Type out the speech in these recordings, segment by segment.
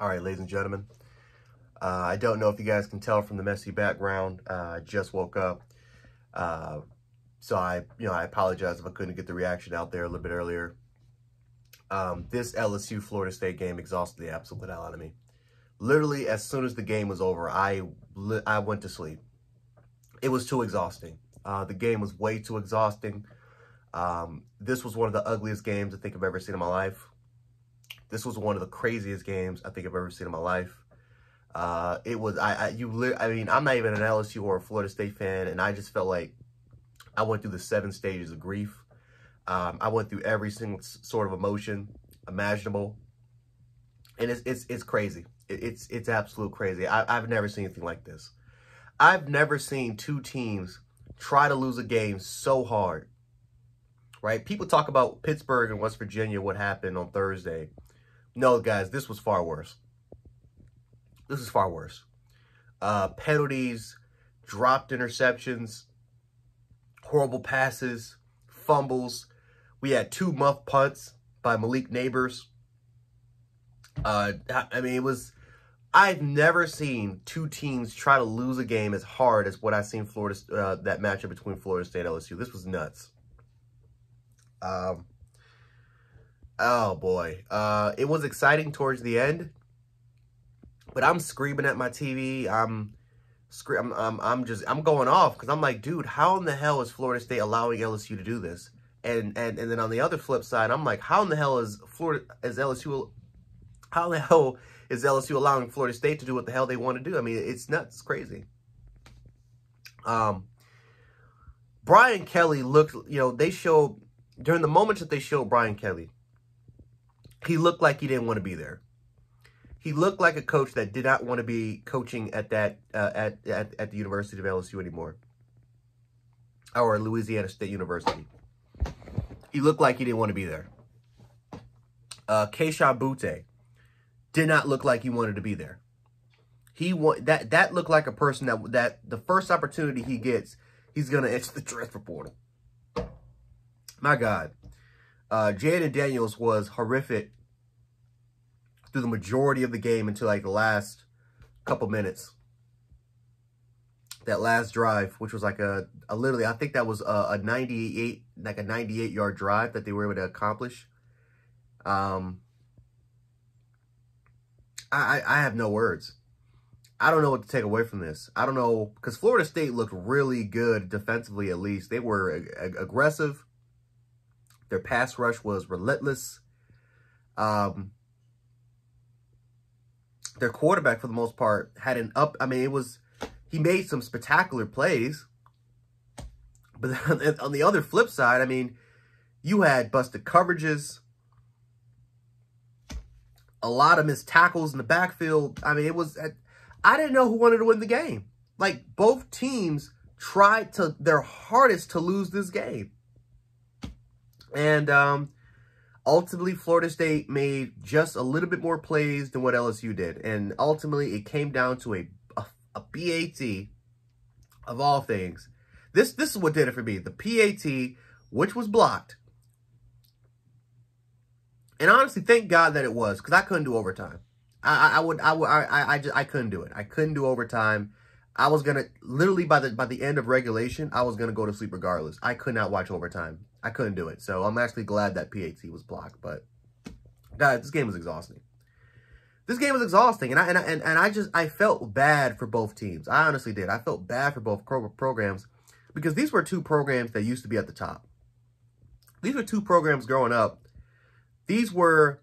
All right, ladies and gentlemen. Uh, I don't know if you guys can tell from the messy background. Uh, I just woke up. Uh, so I, you know, I apologize if I couldn't get the reaction out there a little bit earlier. Um, this LSU Florida State game exhausted the absolute hell out of me. Literally, as soon as the game was over, I, I went to sleep. It was too exhausting. Uh, the game was way too exhausting. Um, this was one of the ugliest games I think I've ever seen in my life. This was one of the craziest games I think I've ever seen in my life. Uh, it was, I, I, you, I mean, I'm not even an LSU or a Florida State fan, and I just felt like I went through the seven stages of grief. Um, I went through every single sort of emotion imaginable, and it's it's it's crazy. It, it's it's absolute crazy. I, I've never seen anything like this. I've never seen two teams try to lose a game so hard. Right? People talk about Pittsburgh and West Virginia, what happened on Thursday. No, guys, this was far worse. This is far worse. Uh, penalties, dropped interceptions, horrible passes, fumbles. We had two muff punts by Malik Nabers. Uh, I mean, it was... I've never seen two teams try to lose a game as hard as what I've seen Florida uh, that matchup between Florida State and LSU. This was nuts. Um, Oh boy. Uh, it was exciting towards the end, but I'm screaming at my TV. I'm, I'm, I'm, I'm just, I'm going off because I'm like, dude, how in the hell is Florida State allowing LSU to do this? And and and then on the other flip side, I'm like, how in the hell is Florida, is LSU, how the hell is LSU allowing Florida State to do what the hell they want to do? I mean, it's nuts, it's crazy. Um, Brian Kelly looked, you know, they showed during the moments that they showed Brian Kelly he looked like he didn't want to be there. He looked like a coach that did not want to be coaching at that uh, at, at at the University of LSU anymore, or Louisiana State University. He looked like he didn't want to be there. Uh, Kayshon Boutte did not look like he wanted to be there. He want that that looked like a person that that the first opportunity he gets, he's gonna enter the transfer portal. My God. Uh, Jayden Daniels was horrific through the majority of the game until like the last couple minutes. That last drive, which was like a, a literally, I think that was a, a 98, like a 98 yard drive that they were able to accomplish. Um, I, I have no words. I don't know what to take away from this. I don't know, because Florida State looked really good defensively, at least. They were ag aggressive. Their pass rush was relentless. Um, their quarterback, for the most part, had an up. I mean, it was, he made some spectacular plays. But on the other flip side, I mean, you had busted coverages, a lot of missed tackles in the backfield. I mean, it was, I didn't know who wanted to win the game. Like, both teams tried to their hardest to lose this game. And um, ultimately, Florida State made just a little bit more plays than what LSU did. And ultimately, it came down to a, a, a PAT of all things. This, this is what did it for me. The PAT, which was blocked. And honestly, thank God that it was, because I couldn't do overtime. I, I would, I would, I, I, just, I couldn't do it. I couldn't do overtime. I was gonna literally by the by the end of regulation, I was gonna go to sleep regardless. I could not watch overtime. I couldn't do it. So I'm actually glad that PAT was blocked. But guys, this game was exhausting. This game was exhausting, and I and I, and, and I just I felt bad for both teams. I honestly did. I felt bad for both programs because these were two programs that used to be at the top. These were two programs growing up. These were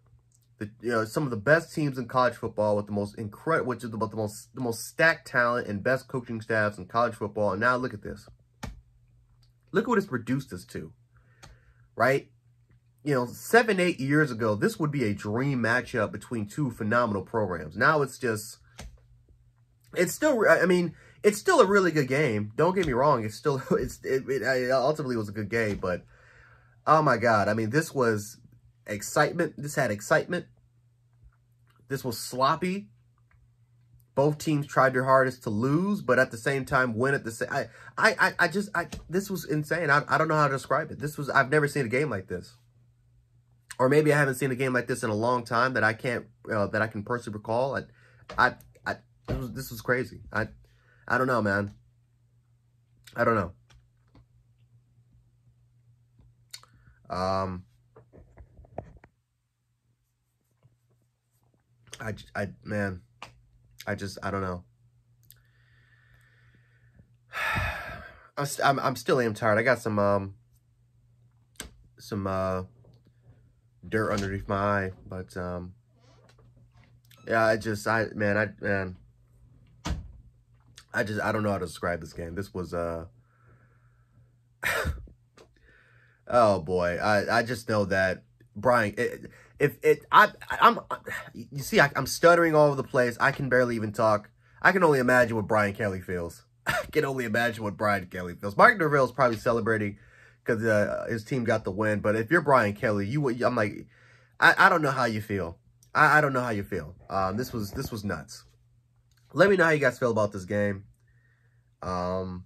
the you know some of the best teams in college football with the most incredible, which is about the most the most stacked talent and best coaching staffs in college football. And now look at this. Look at what it's reduced us to, right? You know, seven, eight years ago, this would be a dream matchup between two phenomenal programs. Now it's just, it's still, I mean, it's still a really good game. Don't get me wrong. It's still, it's, it, it ultimately was a good game, but oh my God. I mean, this was excitement. This had excitement. This was sloppy. Both teams tried their hardest to lose, but at the same time win at the same. I, I, I just, I. This was insane. I, I don't know how to describe it. This was. I've never seen a game like this. or maybe I haven't seen a game like this in a long time that I can't uh, that I can personally recall. I, I, I this was, this was crazy. I, I don't know, man. I don't know. Um, I, I, man, I just, I don't know. I'm, I'm, still am tired. I got some, um, some, uh, dirt underneath my eye, but, um, yeah, I just, I, man, I, man, I just, I don't know how to describe this game. This was, uh, oh boy, I, I just know that Brian, it, if it, I, I'm, you see, I, I'm stuttering all over the place. I can barely even talk. I can only imagine what Brian Kelly feels. I can only imagine what Brian Kelly feels. Mark Mike is probably celebrating because uh, his team got the win. But if you're Brian Kelly, you, would I'm like, I, I don't know how you feel. I, I don't know how you feel. Um, this was this was nuts. Let me know how you guys feel about this game. Um,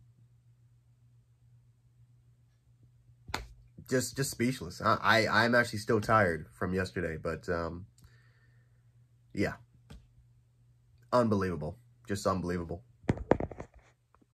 just just speechless. I, I am actually still tired from yesterday, but um, yeah, unbelievable, just unbelievable.